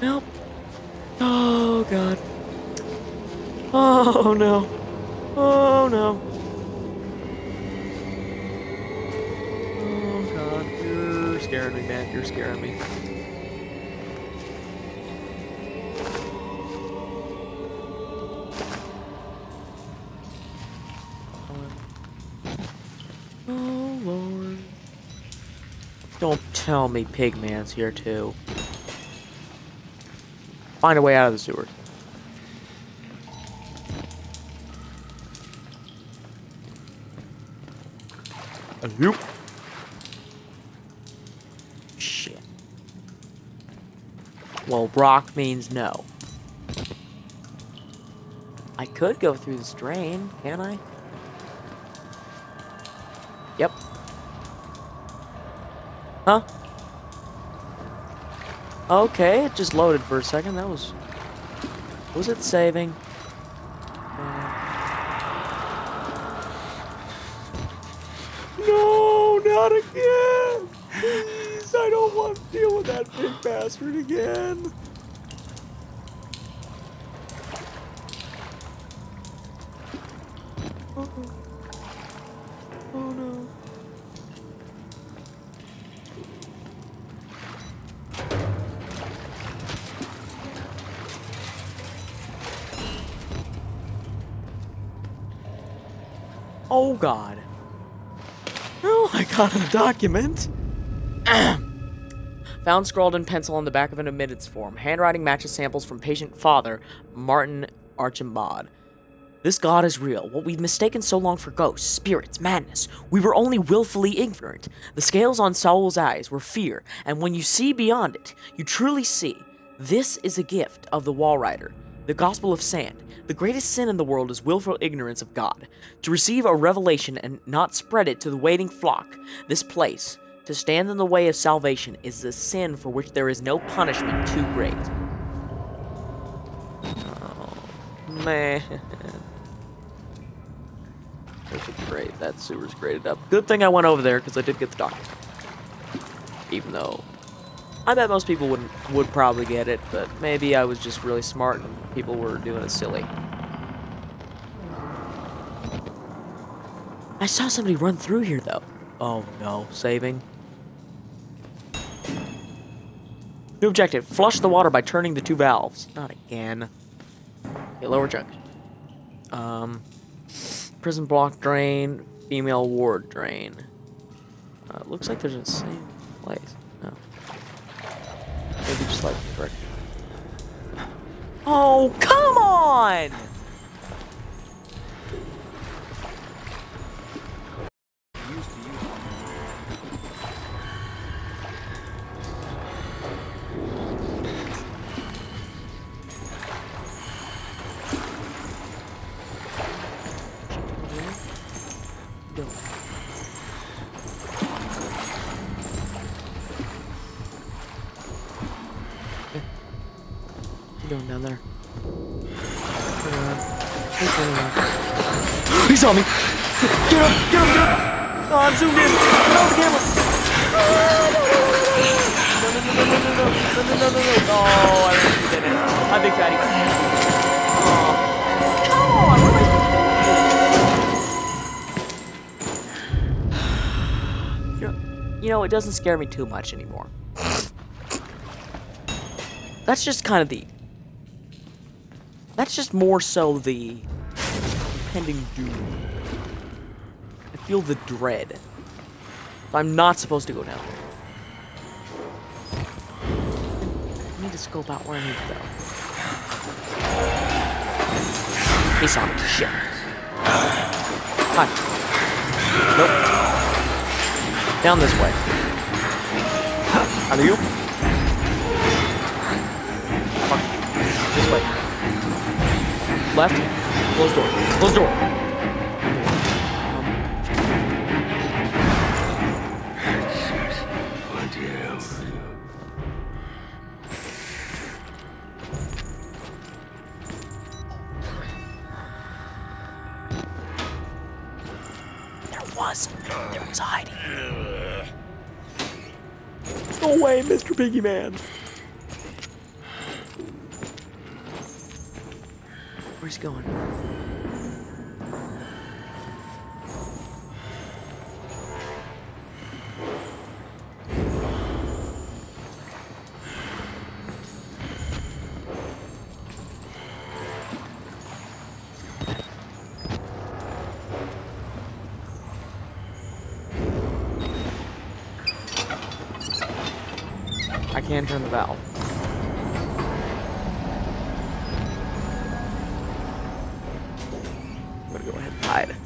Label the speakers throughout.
Speaker 1: Help. Oh, God. Oh, no. Oh, no. Oh, God. You're scaring me, man. You're scaring me. Oh, Lord. Don't tell me Pigman's here, too. Find a way out of the sewers. Nope. Shit. Well, rock means no. I could go through this drain, can I? Yep. Huh? Okay, it just loaded for a second. That was... Was it saving? No, not again! Please, I don't want to deal with that big bastard again. Oh god. Oh, I got a document. Found scrawled in pencil on the back of an admittance form. Handwriting matches samples from patient father, Martin Archimbaud. This god is real. What we've mistaken so long for ghosts, spirits, madness. We were only willfully ignorant. The scales on Saul's eyes were fear, and when you see beyond it, you truly see. This is a gift of the Walrider, the Gospel of Sand. The greatest sin in the world is willful ignorance of God. To receive a revelation and not spread it to the waiting flock, this place, to stand in the way of salvation, is a sin for which there is no punishment too great. Oh, man. This is great. That sewer's graded up. Good thing I went over there because I did get the document. Even though I bet most people wouldn't would probably get it, but maybe I was just really smart and people were doing it silly. I saw somebody run through here though. Oh no, saving. New objective, flush the water by turning the two valves. Not again. Okay, lower junction. Um, prison block drain, female ward drain. Uh, looks like there's the same place. No. Maybe just like. Oh, come on! Doing down there? Turn around. Hey, around. He saw me! Get up! Get up! Get up! Oh, I'm zoomed in! Get off the camera! No, no, no, no, no, no, no, no, no, no, no, no. Oh, I don't think did it. I'm big fatty. Oh. Come on! What am I supposed to You know, you know, it doesn't scare me too much anymore. That's just kind of the that's just more so the impending doom. I feel the dread. I'm not supposed to go down. I need to scope out where I need to go. He's on me. Shit. Hi. Nope. Down this way. Are you? Left. Close door. Close door. There was. There was hiding. Go away, Mr. Piggy Man. Going? I can turn the valve. I'm gonna go ahead and hide.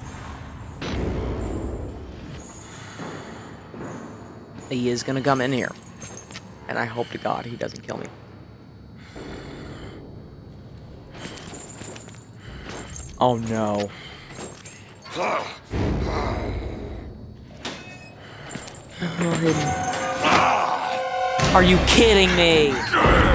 Speaker 1: He is gonna come in here. And I hope to God he doesn't kill me. Oh no. Are you kidding me?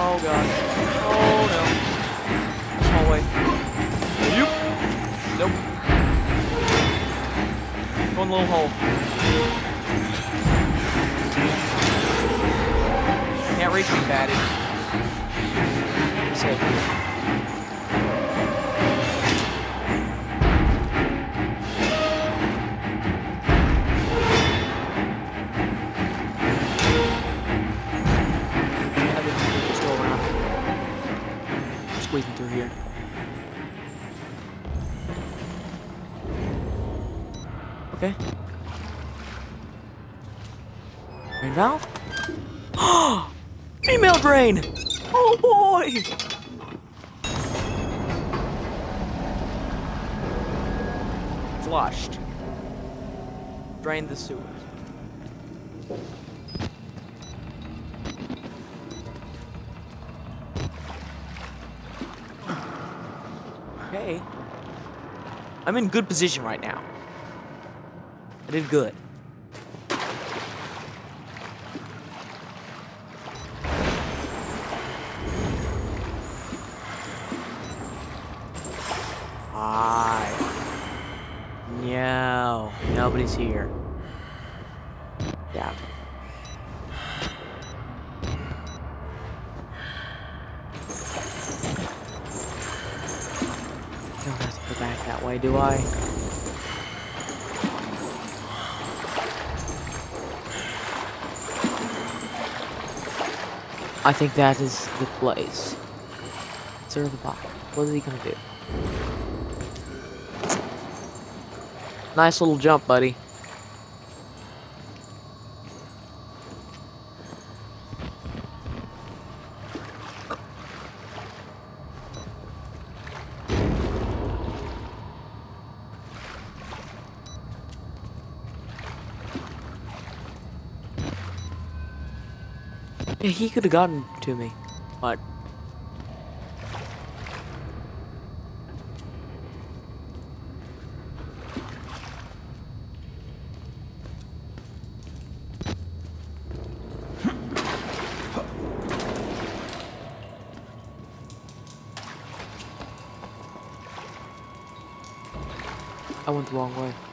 Speaker 1: Oh god. Oh no. Small way. Yep. Nope. One little hole. Can't reach me, fatty. Safe. Through here. Okay. Main valve? Female drain! Oh boy! Flushed. Drain the sewers. Okay. I'm in good position right now. I did good. That way, do I? I think that is the place. Sir the bot. What is he gonna do? Nice little jump, buddy. Yeah, he could have gotten to me, but I went the wrong way.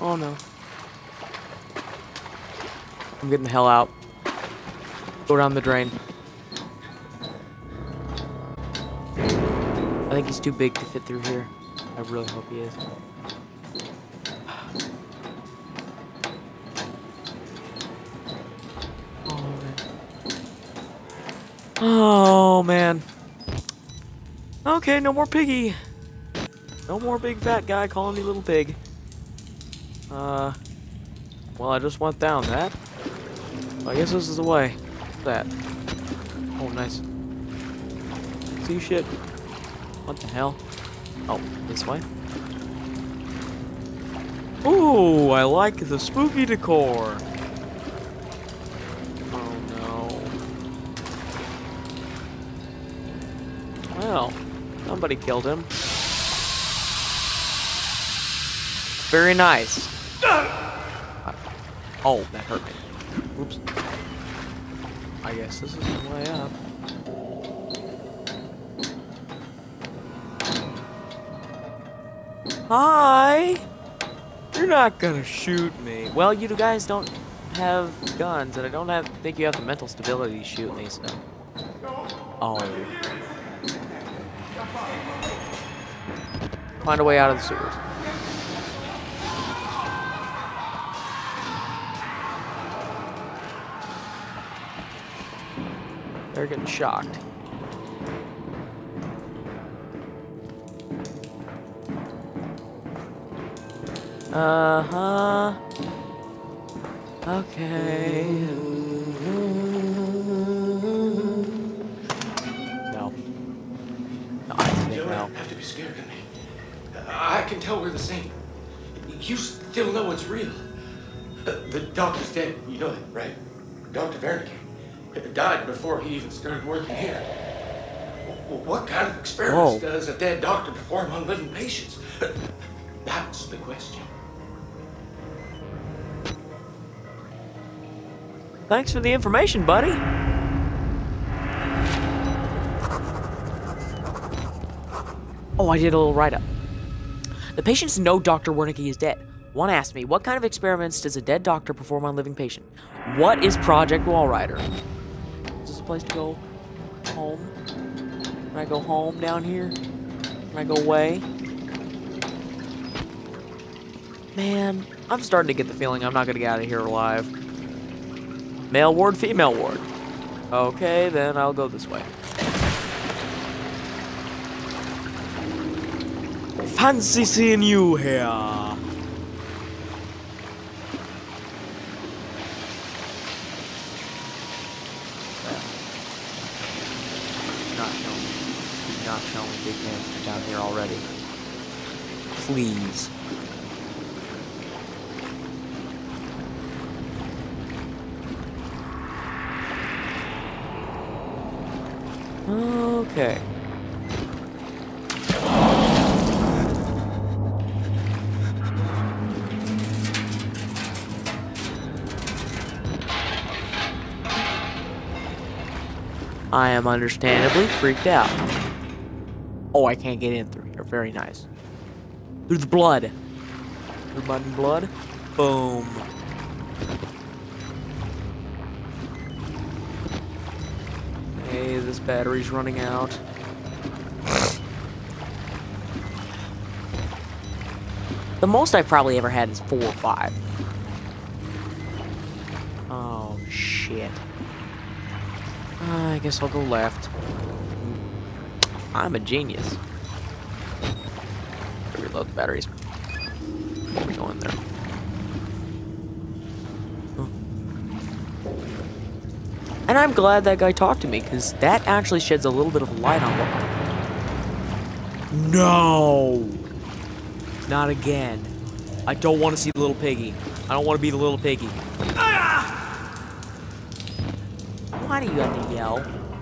Speaker 1: Oh no. I'm getting the hell out. Go down the drain. I think he's too big to fit through here. I really hope he is. Oh man. Oh man. Okay, no more piggy. No more big fat guy calling me little pig. Uh, well, I just went down that. I guess this is the way. That. Oh, nice. See shit. What the hell? Oh, this way. Ooh, I like the spooky decor. Oh no. Well, somebody killed him. Very nice. Oh, that hurt me. Oops. I guess this is the way up. Hi! You're not gonna shoot me. Well, you guys don't have guns, and I don't have think you have the mental stability to shoot me, so... Oh. Find a way out of the sewers. They're getting shocked. Uh-huh. Okay. No. No, I think
Speaker 2: You don't
Speaker 1: no.
Speaker 2: have to be scared of me. I can tell we're the same. You still know it's real. The doctor's dead. You know that, right? Dr. Wernicke died before he even started working here. What kind of experiments
Speaker 1: Whoa.
Speaker 2: does a dead doctor perform on living patients? That's the question.
Speaker 1: Thanks for the information, buddy. Oh, I did a little write-up. The patients know Dr. Wernicke is dead. One asked me, what kind of experiments does a dead doctor perform on living patient? What is Project Walrider? Is this a place to go home? Can I go home down here? Can I go away? Man, I'm starting to get the feeling I'm not going to get out of here alive. Male ward, female ward. Okay, then I'll go this way. Fancy seeing you here. Not tell me. Do not tell me Big Man's down here already. Please. Okay. I am understandably freaked out. Oh, I can't get in through here. Very nice. Through the blood. Through mud and blood. Boom. Hey, this battery's running out. The most I've probably ever had is four or five. Oh, shit. Uh, I guess I'll go left. I'm a genius. Reload the batteries before we go in there. And I'm glad that guy talked to me, because that actually sheds a little bit of light on what... No! Not again. I don't want to see the little piggy. I don't want to be the little piggy. Why do you have to yell?